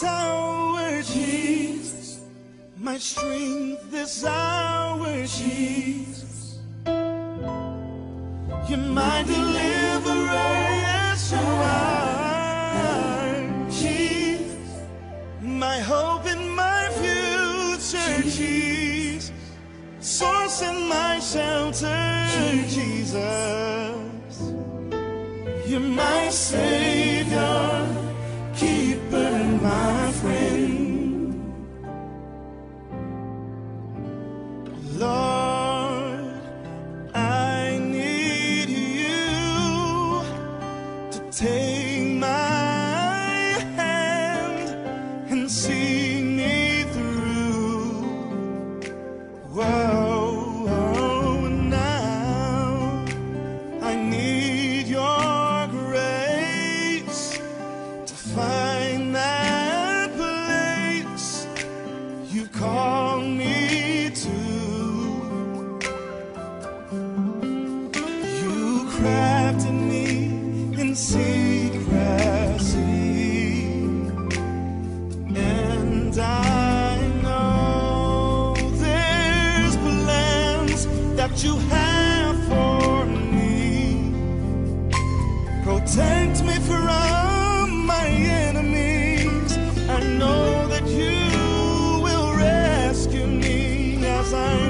tower, Jesus. My strength this hour, Jesus. You're my deliverer, so I, Jesus. My hope in my future, Jesus. Source in my shelter, Jesus. You're my Savior. Take my you have for me. Protect me from my enemies. I know that you will rescue me as I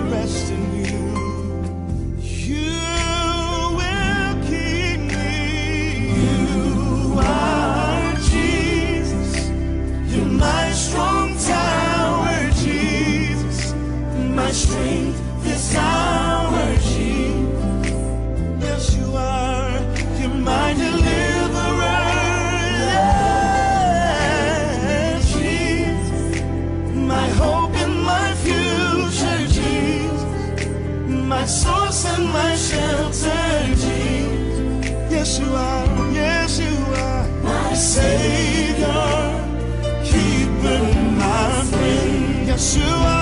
source and my shelter, Jesus. Yes, you are. Yes, you are. My Savior, keeper, my friend. Yes, you are.